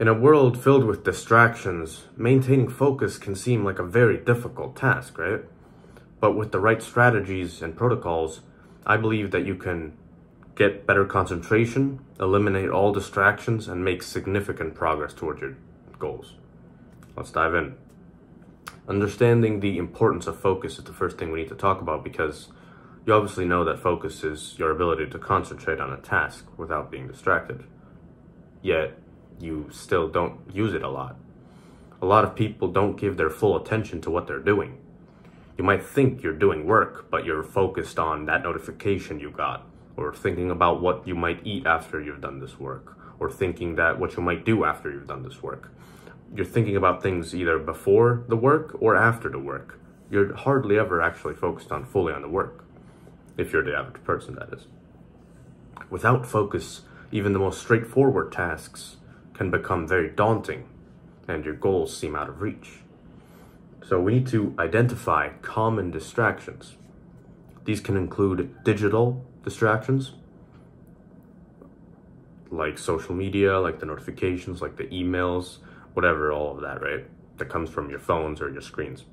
In a world filled with distractions, maintaining focus can seem like a very difficult task, right? But with the right strategies and protocols, I believe that you can get better concentration, eliminate all distractions, and make significant progress towards your goals. Let's dive in. Understanding the importance of focus is the first thing we need to talk about because you obviously know that focus is your ability to concentrate on a task without being distracted. Yet, you still don't use it a lot. A lot of people don't give their full attention to what they're doing. You might think you're doing work, but you're focused on that notification you got, or thinking about what you might eat after you've done this work, or thinking that what you might do after you've done this work. You're thinking about things either before the work or after the work. You're hardly ever actually focused on fully on the work, if you're the average person, that is. Without focus, even the most straightforward tasks can become very daunting and your goals seem out of reach. So we need to identify common distractions. These can include digital distractions, like social media, like the notifications, like the emails, whatever, all of that, right? That comes from your phones or your screens.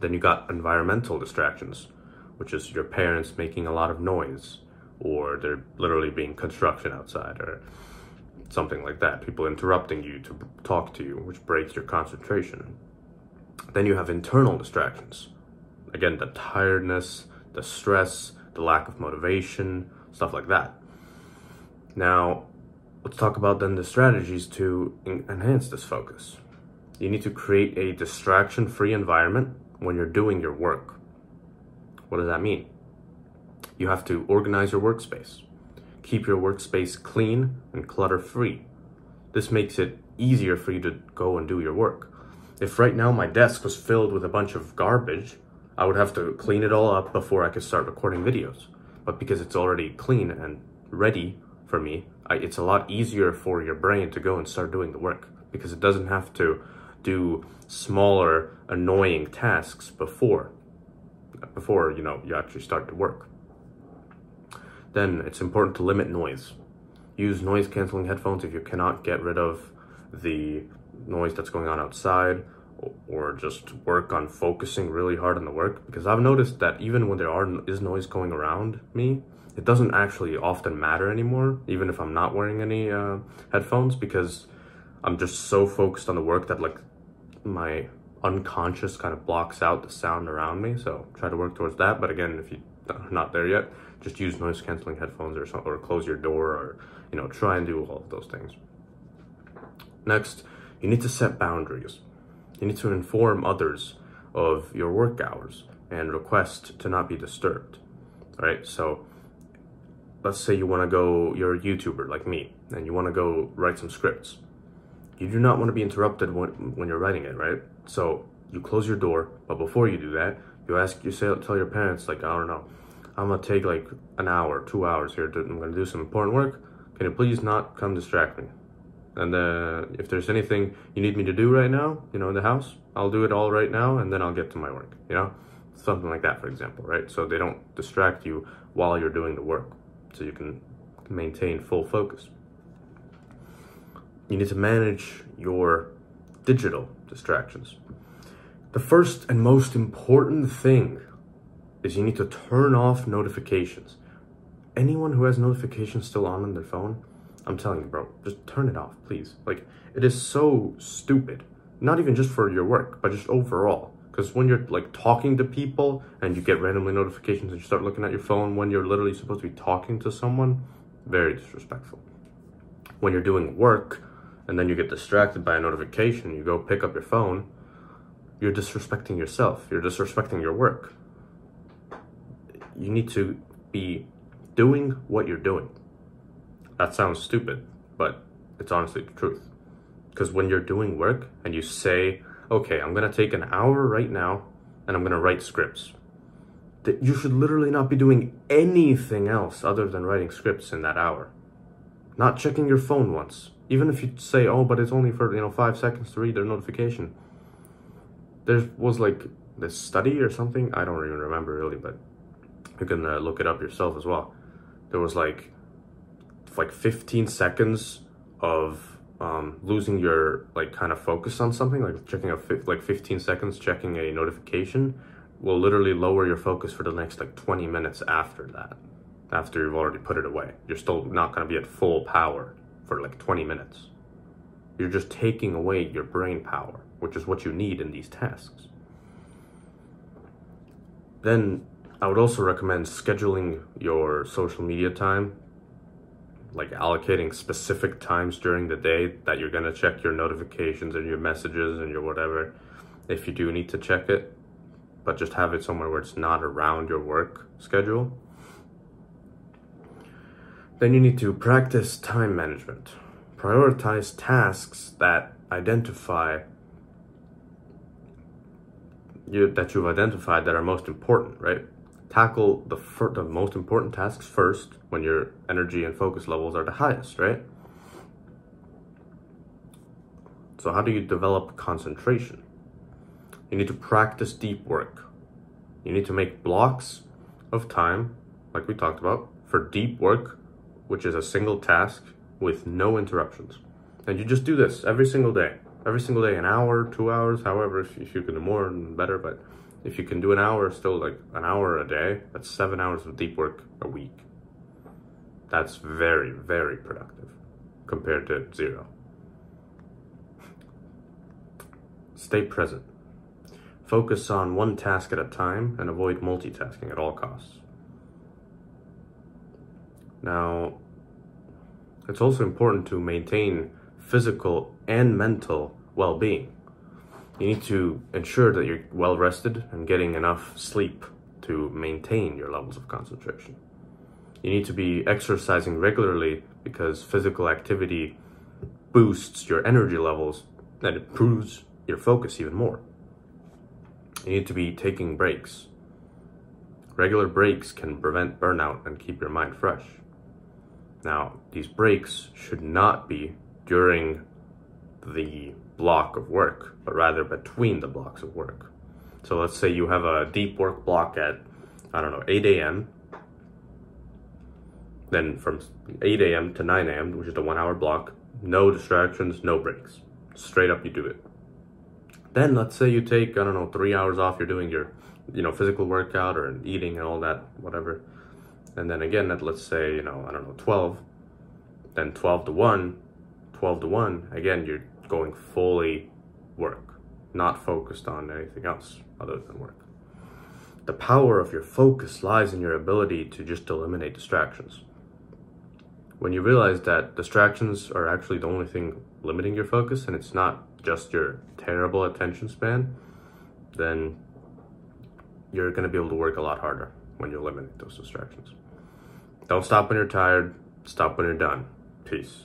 Then you got environmental distractions, which is your parents making a lot of noise, or there literally being construction outside, or something like that. People interrupting you to talk to you, which breaks your concentration. Then you have internal distractions. Again, the tiredness, the stress, the lack of motivation, stuff like that. Now, let's talk about then the strategies to enhance this focus. You need to create a distraction free environment when you're doing your work. What does that mean? You have to organize your workspace. Keep your workspace clean and clutter free. This makes it easier for you to go and do your work. If right now my desk was filled with a bunch of garbage, I would have to clean it all up before I could start recording videos. But because it's already clean and ready for me, I, it's a lot easier for your brain to go and start doing the work because it doesn't have to do smaller, annoying tasks before, before, you know, you actually start to work. Then it's important to limit noise. Use noise canceling headphones if you cannot get rid of the noise that's going on outside or just work on focusing really hard on the work because I've noticed that even when there are is noise going around me, it doesn't actually often matter anymore, even if I'm not wearing any uh, headphones because I'm just so focused on the work that like my unconscious kind of blocks out the sound around me. So try to work towards that. But again, if you're not there yet, just use noise canceling headphones or something, or close your door or, you know, try and do all of those things. Next, you need to set boundaries. You need to inform others of your work hours and request to not be disturbed. All right, so let's say you want to go, you're a YouTuber like me, and you want to go write some scripts. You do not want to be interrupted when, when you're writing it, right? So you close your door, but before you do that, you ask, you say, tell your parents, like, I don't know, I'm gonna take like an hour, two hours here. To, I'm gonna do some important work. Can you please not come distract me? And uh, if there's anything you need me to do right now, you know, in the house, I'll do it all right now, and then I'll get to my work. You know, something like that, for example, right? So they don't distract you while you're doing the work, so you can maintain full focus. You need to manage your digital distractions. The first and most important thing is you need to turn off notifications. Anyone who has notifications still on on their phone, I'm telling you, bro, just turn it off, please. Like, it is so stupid. Not even just for your work, but just overall. Because when you're like talking to people and you get randomly notifications and you start looking at your phone when you're literally supposed to be talking to someone, very disrespectful. When you're doing work and then you get distracted by a notification, you go pick up your phone, you're disrespecting yourself. You're disrespecting your work. You need to be doing what you're doing. That sounds stupid, but it's honestly the truth. Because when you're doing work and you say, okay, I'm going to take an hour right now and I'm going to write scripts, that you should literally not be doing anything else other than writing scripts in that hour. Not checking your phone once. Even if you say, oh, but it's only for, you know, five seconds to read their notification. There was like this study or something. I don't even remember really, but you can uh, look it up yourself as well. There was like like 15 seconds of um, losing your like kind of focus on something, like checking a fi- like 15 seconds, checking a notification, will literally lower your focus for the next like 20 minutes after that. After you've already put it away, you're still not going to be at full power for like 20 minutes. You're just taking away your brain power, which is what you need in these tasks. Then I would also recommend scheduling your social media time, like allocating specific times during the day that you're going to check your notifications and your messages and your whatever if you do need to check it, but just have it somewhere where it's not around your work schedule. Then you need to practice time management. Prioritize tasks that identify you, that you've identified that are most important, right? Tackle the, fir- the most important tasks first when your energy and focus levels are the highest, right? So, how do you develop concentration? You need to practice deep work. You need to make blocks of time, like we talked about, for deep work, which is a single task with no interruptions. And you just do this every single day. Every single day, an hour, two hours, however, if, you can do more, and better, but if you can do an hour, still like an hour a day, that's seven hours of deep work a week. That's very, very productive compared to zero. Stay present. Focus on one task at a time and avoid multitasking at all costs. Now, it's also important to maintain physical and mental well being you need to ensure that you're well rested and getting enough sleep to maintain your levels of concentration. You need to be exercising regularly because physical activity boosts your energy levels and improves your focus even more. You need to be taking breaks. Regular breaks can prevent burnout and keep your mind fresh. Now, these breaks should not be during the block of work, but rather between the blocks of work. So let's say you have a deep work block at, I don't know, 8 a.m. Then from 8 a.m. to 9 a.m., which is a one hour block, no distractions, no breaks. Straight up, you do it. Then let's say you take, I don't know, three hours off, you're doing your, you know, physical workout or eating and all that, whatever. And then again, at let's say, you know, I don't know, 12, then 12 to 1, 12 to 1, again, you're going fully work, not focused on anything else other than work. The power of your focus lies in your ability to just eliminate distractions. When you realize that distractions are actually the only thing limiting your focus and it's not just your terrible attention span, then you're going to be able to work a lot harder when you eliminate those distractions. Don't stop when you're tired, stop when you're done. Peace.